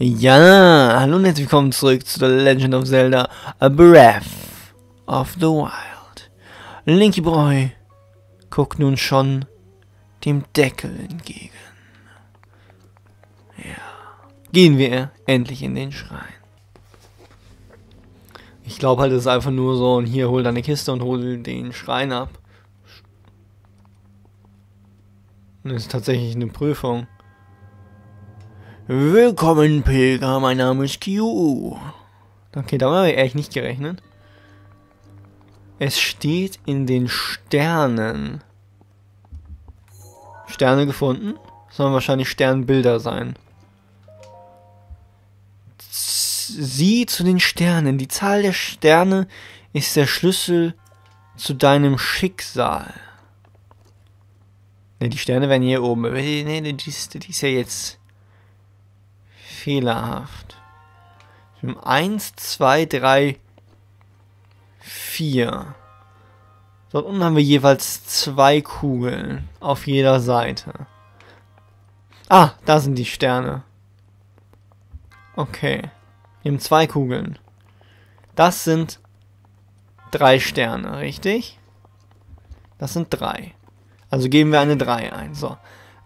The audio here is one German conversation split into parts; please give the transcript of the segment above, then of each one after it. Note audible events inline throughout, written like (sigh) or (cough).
Ja, hallo und herzlich willkommen zurück zu The Legend of Zelda A Breath of the Wild. Linky Boy guckt nun schon dem Deckel entgegen. Ja, gehen wir endlich in den Schrein. Ich glaube halt, es ist einfach nur so, und hier hol deine Kiste und hol den Schrein ab. Das ist tatsächlich eine Prüfung. Willkommen, Pilger, mein Name ist Q. Okay, damit habe ich echt nicht gerechnet. Es steht in den Sternen. Sterne gefunden? Sollen wahrscheinlich Sternbilder sein. Sieh zu den Sternen. Die Zahl der Sterne ist der Schlüssel zu deinem Schicksal. Ne, die Sterne werden hier oben. Ne, die, die ist ja jetzt fehlerhaft. 1, 2, 3, 4. Dort unten haben wir jeweils zwei Kugeln auf jeder Seite. Ah, da sind die Sterne. Okay. Wir haben zwei Kugeln. Das sind drei Sterne, richtig? Das sind drei. Also geben wir eine 3 ein. So.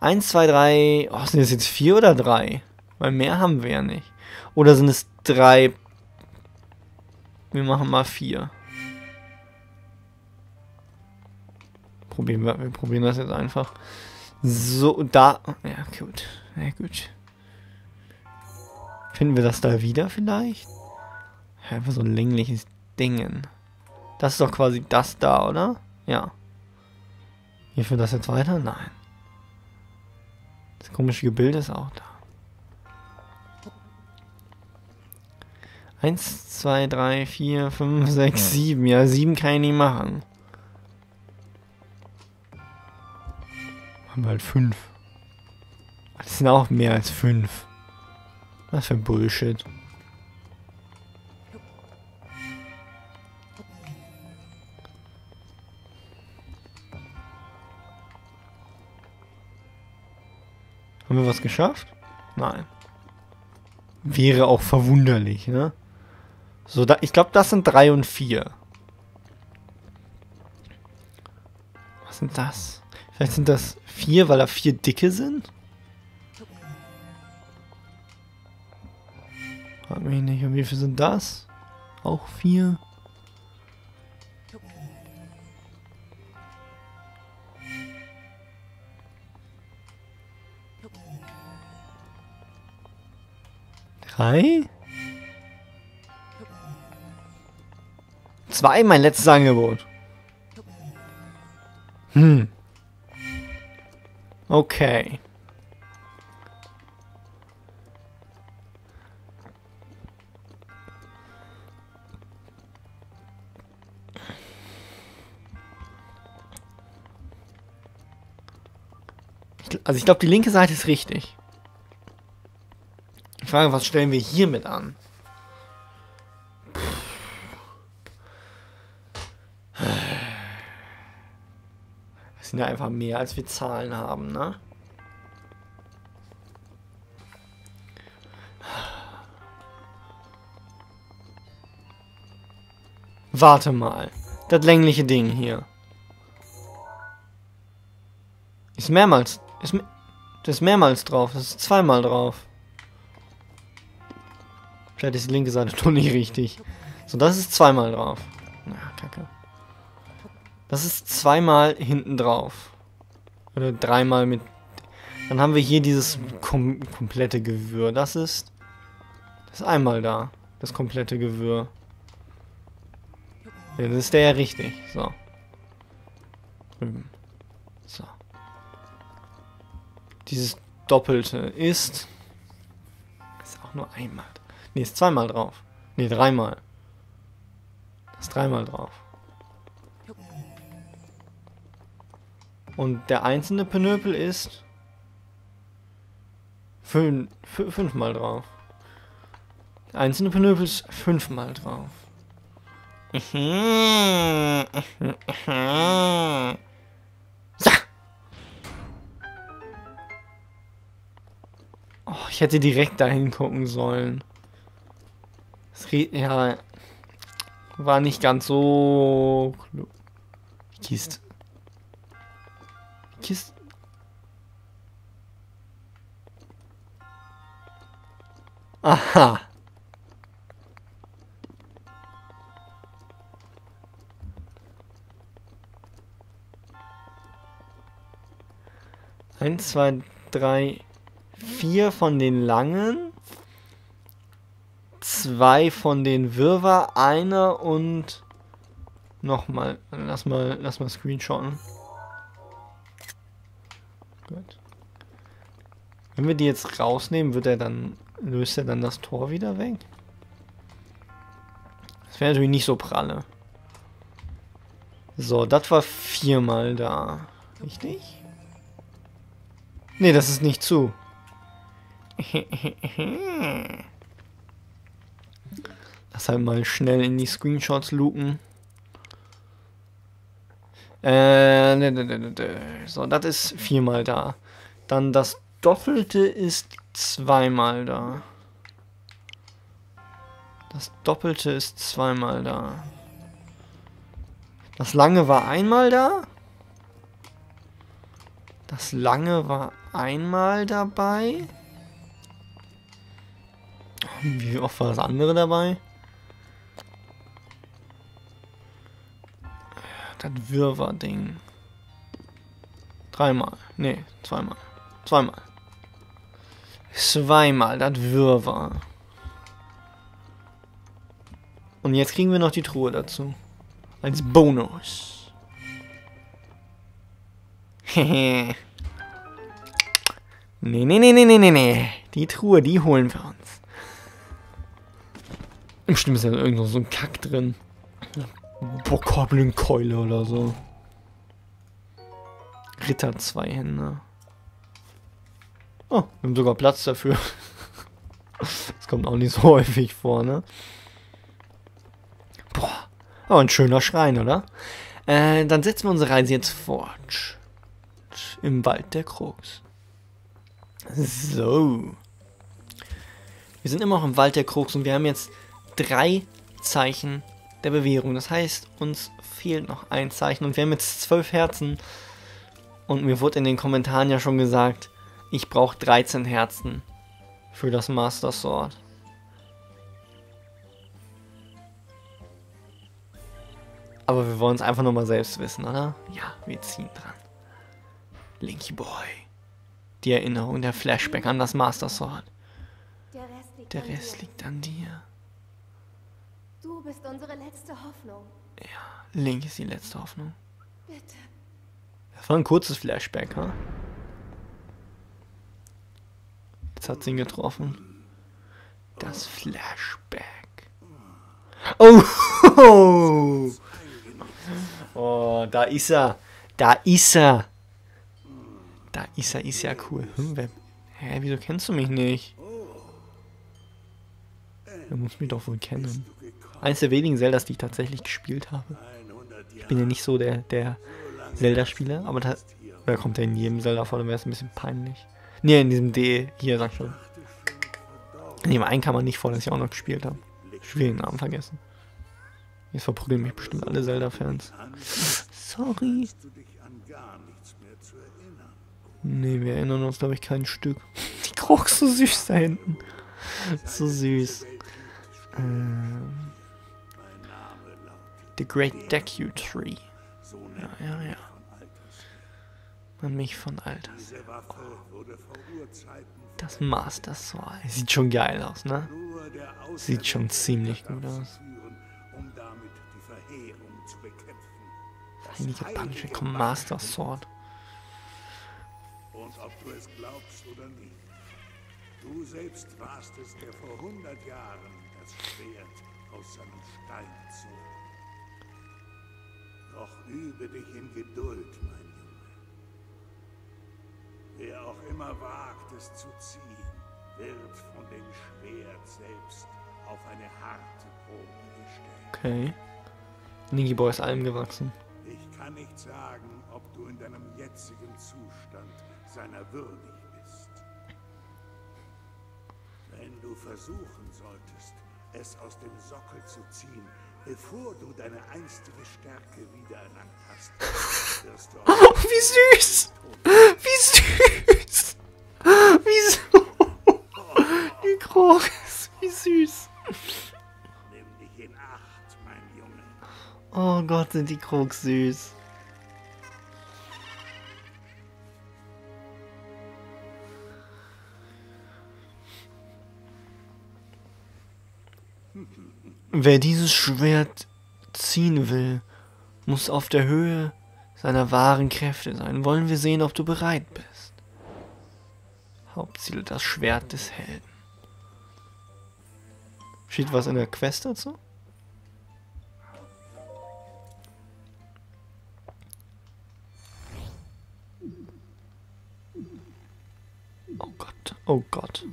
1, 2, 3. Oh, sind das jetzt 4 oder 3? Weil mehr haben wir ja nicht. Oder sind es drei? Wir machen mal vier. Probieren wir, wir probieren das jetzt einfach. So, da. Ja, gut. Ja, gut. Finden wir das da wieder vielleicht? Einfach so ein längliches Dingen. Das ist doch quasi das da, oder? Ja. Hier führt das jetzt weiter? Nein. Das komische Gebilde ist auch da. 1, 2, 3, 4, 5, 6, 7. Ja, 7 kann ich nicht machen. Haben wir halt 5. Das sind auch mehr als 5. Was für Bullshit. Haben wir was geschafft? Nein. Wäre auch verwunderlich, ne? So, da, ich glaube, das sind 3 und 4. Was sind das? Vielleicht sind das 4, weil da 4 dicke sind? Frag mich nicht. Und wie viel sind das? Auch 4. Drei? Zwei mein letztes Angebot. Hm. Okay. also ich glaube, die linke Seite ist richtig. Ich frage, was stellen wir hiermit an? Sind ja einfach mehr, als wir Zahlen haben, ne? Warte mal. Das längliche Ding hier. Ist mehrmals. Ist, das ist mehrmals drauf. Das ist zweimal drauf. Vielleicht ist die linke Seite (laughs) doch nicht richtig. So, das ist zweimal drauf. Na, kacke. Das ist zweimal hinten drauf. Oder dreimal mit... Dann haben wir hier dieses kom komplette Gewürr. Das ist... Das ist einmal da. Das komplette Gewürr. Ja, das ist der ja richtig. So. Drüben. So. Dieses Doppelte ist... Ist auch nur einmal. Ne, ist zweimal drauf. Ne, dreimal. Ist dreimal drauf. Und der einzelne Penöpel ist fün fünfmal drauf. Der einzelne Penöpel ist fünfmal drauf. (laughs) Ja. Oh, ich hätte direkt dahin gucken sollen. Das ja, war nicht ganz so... Kiste. Kiste. Aha. Eins, zwei, drei, vier von den langen, zwei von den Wirrwarr, einer und nochmal. Lass mal, lass mal screenshotten. Wenn wir die jetzt rausnehmen, wird er dann, löst er dann das Tor wieder weg? Das wäre natürlich nicht so pralle. So, das war viermal da. Richtig? Nee, das ist nicht zu. (laughs) Lass halt mal schnell in die Screenshots lupen. Äh, ne, ne, ne, so, das ist viermal da. Dann das Doppelte ist zweimal da. Das Doppelte ist zweimal da. Das Lange war einmal da. Das Lange war einmal dabei. Wie oft war das andere dabei? Das Wirrwarr-Ding. Dreimal. Nee, zweimal. Zweimal. Zweimal, das Wirrwarr. Und jetzt kriegen wir noch die Truhe dazu. Als Bonus. Hehe. (laughs) Nee, nee, nee, nee, nee, nee, nee. Die Truhe, die holen wir uns. Bestimmt ist ja irgendwo so ein Kack drin. Bokoblin-Keule oder so. Ritter Zweihänder. Oh, wir haben sogar Platz dafür. (laughs) das kommt auch nicht so (laughs) häufig vor, ne? Boah, aber ein schöner Schrein, oder? Äh, dann setzen wir unsere Reise jetzt fort. Im Wald der Krux. So. Wir sind immer noch im Wald der Krux und wir haben jetzt drei Zeichen der Bewährung. Das heißt, uns fehlt noch ein Zeichen und wir haben jetzt zwölf Herzen. Und mir wurde in den Kommentaren ja schon gesagt, ich brauche 13 Herzen für das Master Sword. Aber wir wollen es einfach nur mal selbst wissen, oder? Ja, wir ziehen dran. Linky Boy. Die Erinnerung, der Flashback an das Master Sword. Der Rest liegt, der Rest liegt an dir. Du bist unsere letzte Hoffnung. Ja, Link ist die letzte Hoffnung. Bitte. Das war ein kurzes Flashback, ha? Jetzt hat sie ihn getroffen. Das Flashback. Oh! Oh, da ist er. Da ist er. Da ist er, ist ja cool. Hm, wer, hä, wieso kennst du mich nicht? Er muss mich doch wohl kennen. Eines der wenigen Zeldas, die ich tatsächlich gespielt habe. Ich bin ja nicht so der, der Zelda-Spieler, aber da, da kommt er in jedem Zelda vor, dann wäre es ein bisschen peinlich. Ne, in diesem D, hier, sag schon. In dem einen kann man nicht vor, dass ich auch noch gespielt habe. Ich will den Namen vergessen. Jetzt verprügeln mich bestimmt alle Zelda-Fans. Sorry. Ne, wir erinnern uns, glaube ich, kein Stück. (laughs) Die Krux so süß da hinten. So süß. Ähm, The Great Deku Tree. Ja, ja, ja. Man mich von Alters. Das Master Sword. Sieht schon geil aus, ne? Sieht schon ziemlich gut aus. Heilige Punch, komm, Master Sword. Und ob du es glaubst oder nicht. Du selbst warst es, der vor 100 Jahren das Schwert aus seinem Stein zog. Doch übe dich in Geduld, mein. Wer auch immer wagt, es zu ziehen, wird von dem Schwert selbst auf eine harte Probe gestellt. Okay. Ningi Boy ist allem gewachsen. Ich kann nicht sagen, ob du in deinem jetzigen Zustand seiner würdig bist. Wenn du versuchen solltest, es aus dem Sockel zu ziehen, bevor du deine einstige Stärke wiedererlangt hast, Oh, (laughs) wie süß! Wie süß! Wieso? (laughs) Die Krog wie süß. Oh Gott, sind die Krog süß. Wer dieses Schwert ziehen will, muss auf der Höhe seiner wahren Kräfte sein. Wollen wir sehen, ob du bereit bist. Hauptziel das Schwert des Helden. Steht was in der Quest dazu? Oh Gott, oh Gott.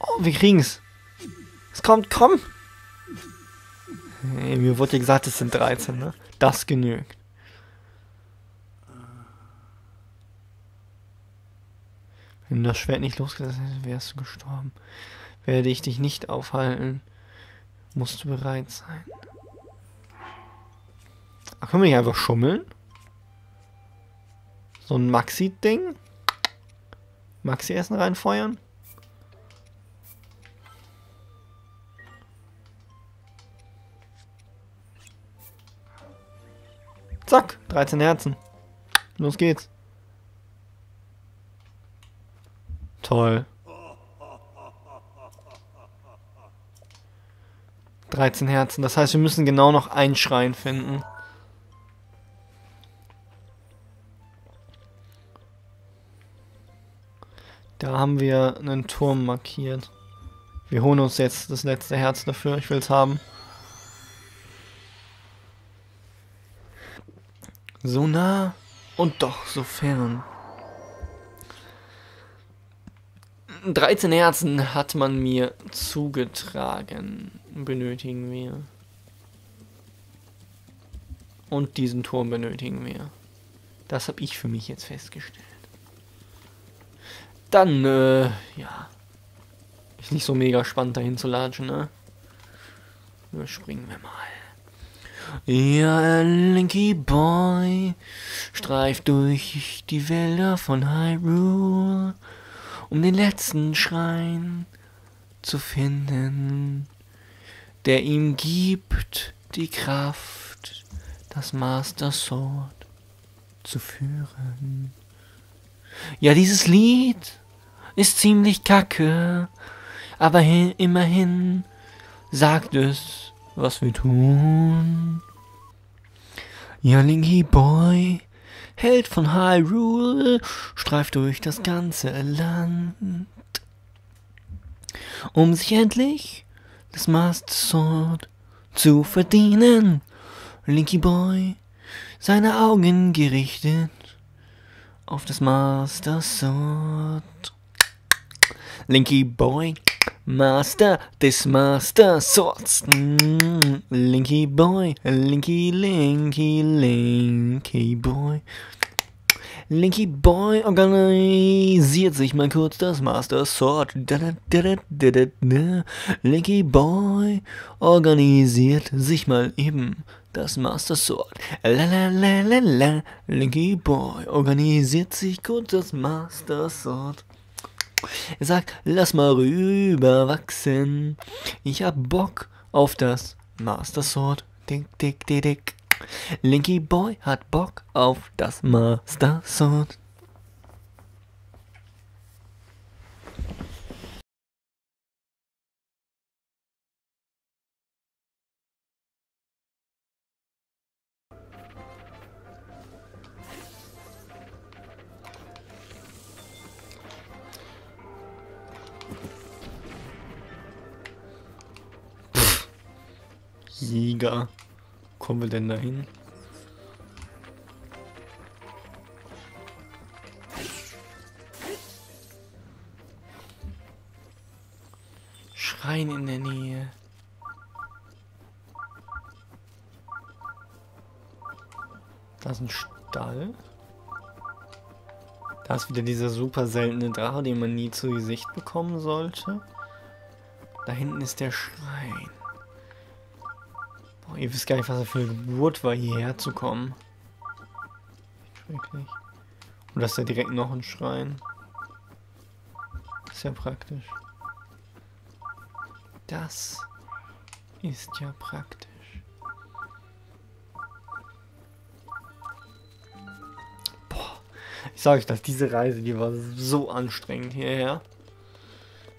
Oh, wir kriegen's. Es kommt, komm! Hey, mir wurde gesagt, es sind 13, ne? Das genügt. Wenn du das Schwert nicht losgelassen hättest, wärst du gestorben. Werde ich dich nicht aufhalten, musst du bereit sein. Ach, können wir nicht einfach schummeln? So ein Maxi-Ding? Maxi-Essen reinfeuern? Zack, 13 Herzen. Los geht's. Toll. 13 Herzen. Das heißt, wir müssen genau noch einen Schrein finden. Da haben wir einen Turm markiert. Wir holen uns jetzt das letzte Herz dafür. Ich will es haben. So nah und doch so fern. 13 Herzen hat man mir zugetragen. Benötigen wir. Und diesen Turm benötigen wir. Das habe ich für mich jetzt festgestellt. Dann, äh, ja. Ist nicht so mega spannend dahin zu latschen, ne? Überspringen wir mal. Ja, Linky Boy streift durch die Wälder von Hyrule, um den letzten Schrein zu finden, der ihm gibt die Kraft, das Master Sword zu führen. Ja, dieses Lied ist ziemlich kacke, aber hi- immerhin sagt es, was wir tun. Ja, Linky Boy, Held von Hyrule, streift durch das ganze Land, um sich endlich das Master Sword zu verdienen. Linky Boy, seine Augen gerichtet auf das Master Sword. Linky Boy, Master des Master Swords. Linky Boy, Linky, Linky, Linky Boy. Linky Boy organisiert sich mal kurz das Master Sword. Linky Boy organisiert sich mal eben das Master Sword. Linky Boy organisiert sich kurz das Master Sword. Er sagt, lass mal rüber wachsen. Ich hab Bock auf das Master Sword. Dick, dick, dick, dick. Linky Boy hat Bock auf das Master Sword. Jäger. Kommen wir denn dahin? Schrein in der Nähe. Da ist ein Stall. Da ist wieder dieser super seltene Drache, den man nie zu Gesicht bekommen sollte. Da hinten ist der Schrein. Ihr wisst gar nicht, was er für eine Geburt war, hierher zu kommen. Schrecklich. Und das ist ja direkt noch ein Schrein. Ist ja praktisch. Das ist ja praktisch. Boah, ich sage euch das, diese Reise, die war so anstrengend hierher.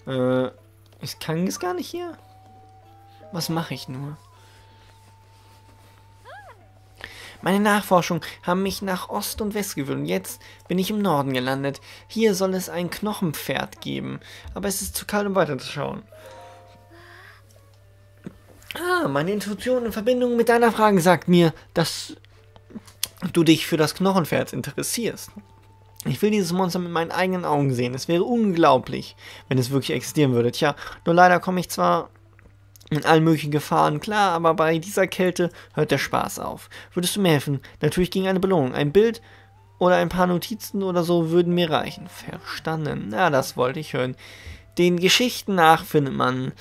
Äh, ich kann es gar nicht hier. Was mache ich nur? Meine Nachforschungen haben mich nach Ost und West geführt und jetzt bin ich im Norden gelandet. Hier soll es ein Knochenpferd geben, aber es ist zu kalt, um weiterzuschauen. Ah, meine Intuition in Verbindung mit deiner Frage sagt mir, dass du dich für das Knochenpferd interessierst. Ich will dieses Monster mit meinen eigenen Augen sehen. Es wäre unglaublich, wenn es wirklich existieren würde. Tja, nur leider komme ich zwar in allen möglichen Gefahren, klar, aber bei dieser Kälte hört der Spaß auf. Würdest du mir helfen? Natürlich gegen eine Belohnung. Ein Bild oder ein paar Notizen oder so würden mir reichen. Verstanden. Na, das wollte ich hören. Den Geschichten nach findet man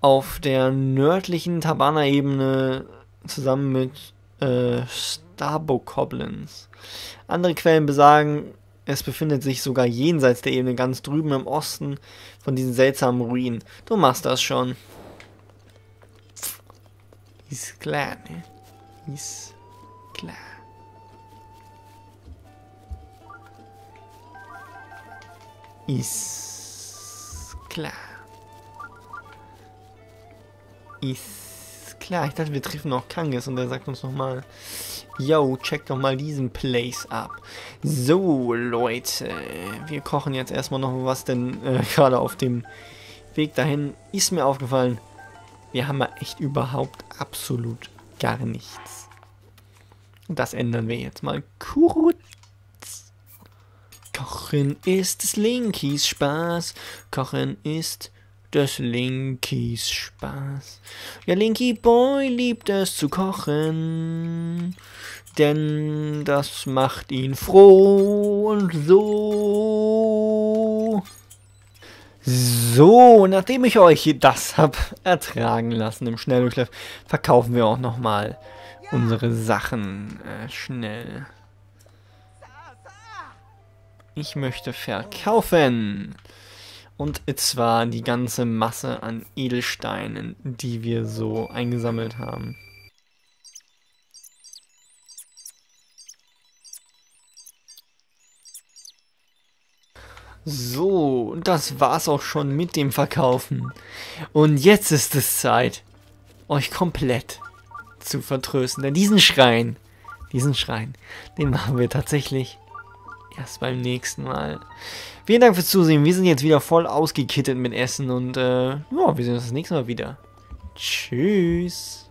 auf der nördlichen Tabana-Ebene zusammen mit äh, Starbokoblins. Andere Quellen besagen, es befindet sich sogar jenseits der Ebene ganz drüben im Osten von diesen seltsamen Ruinen. Du machst das schon. Ist klar, ne? Ist klar. Ist klar. Ist klar. Ich dachte, wir treffen noch Kanges und der sagt uns nochmal, yo, check doch mal diesen Place ab. So, Leute, wir kochen jetzt erstmal noch was, denn äh, (laughs) gerade auf dem Weg dahin ist mir aufgefallen, wir haben echt überhaupt absolut gar nichts. Und das ändern wir jetzt mal kurz. Kochen ist des Linkies Spaß. Kochen ist des Linkies Spaß. Ja, Linky Boy liebt es zu kochen. Denn das macht ihn froh und so. So, nachdem ich euch das habe ertragen lassen im Schnelldurchlauf, verkaufen wir auch nochmal unsere Sachen äh, schnell. Ich möchte verkaufen. Und zwar die ganze Masse an Edelsteinen, die wir so eingesammelt haben. So, das war's auch schon mit dem Verkaufen. Und jetzt ist es Zeit, euch komplett zu vertrösten. Denn diesen Schrein, diesen Schrein, den machen wir tatsächlich erst beim nächsten Mal. Vielen Dank fürs Zusehen. Wir sind jetzt wieder voll ausgekittet mit Essen und äh, ja, wir sehen uns das nächste Mal wieder. Tschüss.